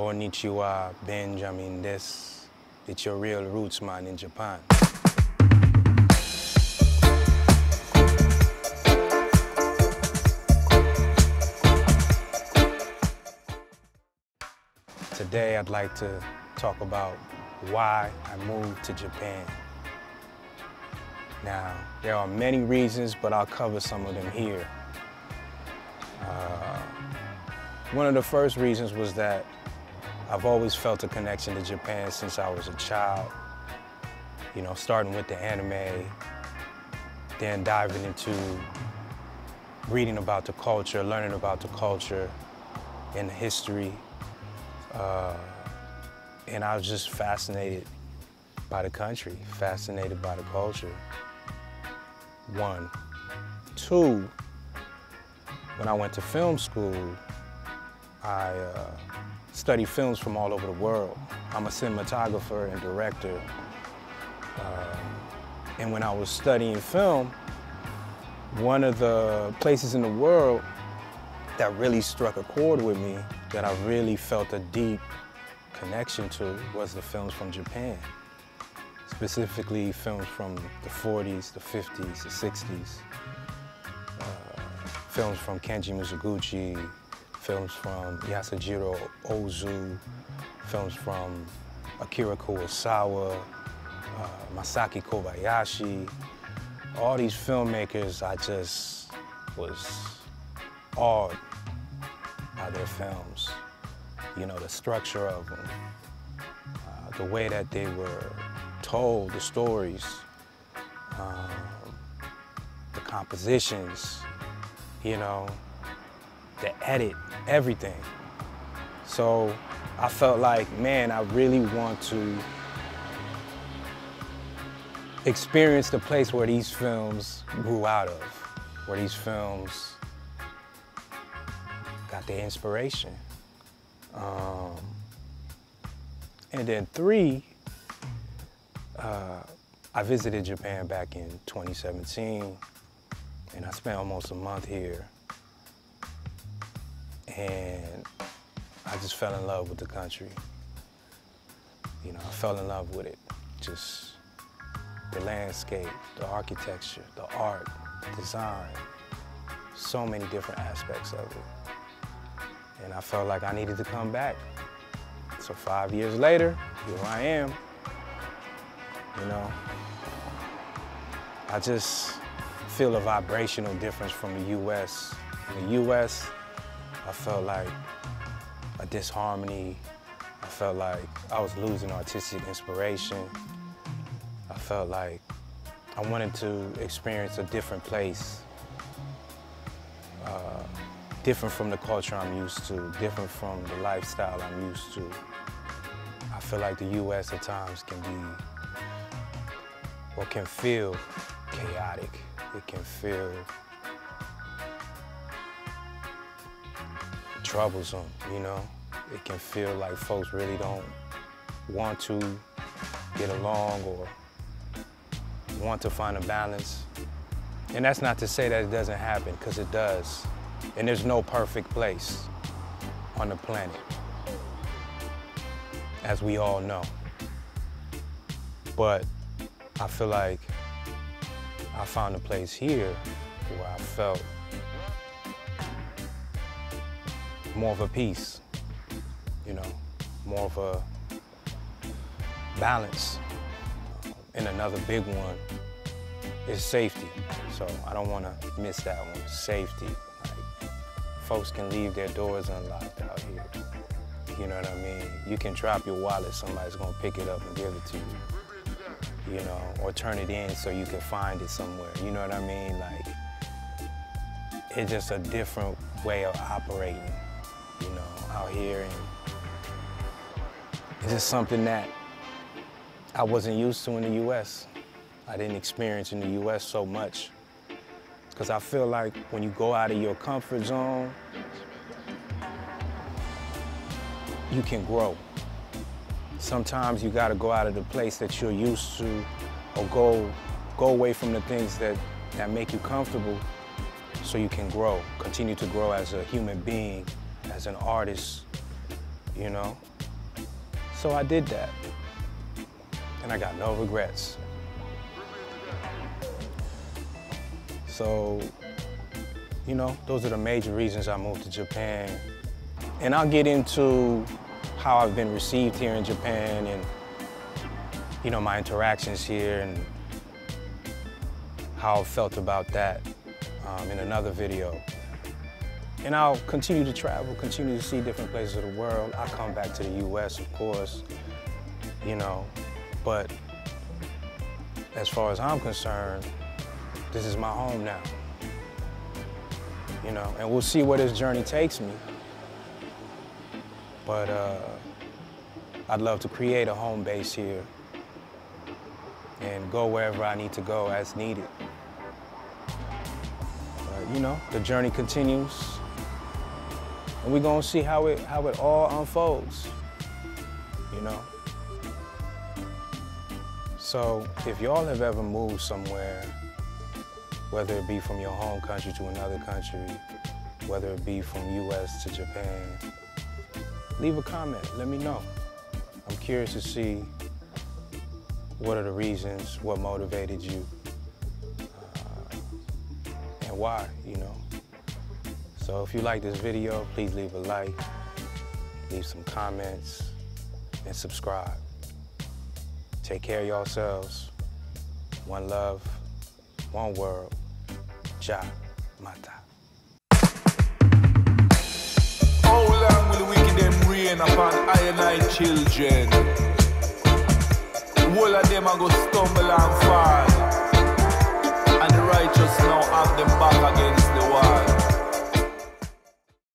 Konnichiwa, Benjamin des. It's your Reel Roots man in Japan. Today I'd like to talk about why I moved to Japan. Now, there are many reasons, but I'll cover some of them here. Uh, one of the first reasons was that I've always felt a connection to Japan since I was a child. You know, starting with the anime, then diving into reading about the culture, learning about the culture and the history. Uh, and I was just fascinated by the country, fascinated by the culture. One. Two, when I went to film school, I uh, studied films from all over the world. I'm a cinematographer and director. Uh, and when I was studying film, one of the places in the world that really struck a chord with me, that I really felt a deep connection to, was the films from Japan. Specifically films from the 40s, the 50s, the 60s. Uh, films from Kenji Mizoguchi, films from Yasujiro Ozu, films from Akira Kurosawa, uh, Masaki Kobayashi. All these filmmakers, I just was awed by their films. You know, the structure of them, uh, the way that they were told, the stories, um, the compositions, you know, the edit, everything. So I felt like, man, I really want to experience the place where these films grew out of, where these films got their inspiration. Um, and then three, uh, I visited Japan back in 2017, and I spent almost a month here. And I just fell in love with the country. You know, I fell in love with it. Just the landscape, the architecture, the art, the design, so many different aspects of it. And I felt like I needed to come back. So five years later, here I am. You know, I just feel a vibrational difference from the US. In the US, I felt like a disharmony. I felt like I was losing artistic inspiration. I felt like I wanted to experience a different place, uh, different from the culture I'm used to, different from the lifestyle I'm used to. I feel like the US at times can be, or can feel chaotic. It can feel troublesome, you know? It can feel like folks really don't want to get along or want to find a balance. And that's not to say that it doesn't happen, because it does. And there's no perfect place on the planet, as we all know. But I feel like I found a place here where I felt more of a peace, you know, more of a balance. And another big one is safety. So I don't want to miss that one, safety. Like, folks can leave their doors unlocked out here. You know what I mean? You can drop your wallet, somebody's gonna pick it up and give it to you. You know, or turn it in so you can find it somewhere. You know what I mean? Like, it's just a different way of operating, out here. And it's just something that I wasn't used to in the US. I didn't experience in the US so much. Because I feel like when you go out of your comfort zone, you can grow. Sometimes you gotta go out of the place that you're used to or go, go away from the things that, that make you comfortable so you can grow, continue to grow as a human being, as an artist, you know? So I did that. And I got no regrets. So, you know, those are the major reasons I moved to Japan. And I'll get into how I've been received here in Japan and, you know, my interactions here and how I felt about that um, in another video. And I'll continue to travel, continue to see different places of the world. I'll come back to the US, of course, you know, but as far as I'm concerned, this is my home now. You know, and we'll see where this journey takes me. But uh, I'd love to create a home base here and go wherever I need to go as needed. But, you know, the journey continues. And we're gonna see how it, how it all unfolds, you know? So if y'all have ever moved somewhere, whether it be from your home country to another country, whether it be from US to Japan, leave a comment, let me know. I'm curious to see what are the reasons, what motivated you, uh, and why, you know. So if you like this video, please leave a like, leave some comments, and subscribe. Take care of yourselves. One love, one world. Ja Mata. How long will the wicked them reign upon I children? All of them are go stumble and fall. And the righteous now have them back against the wall.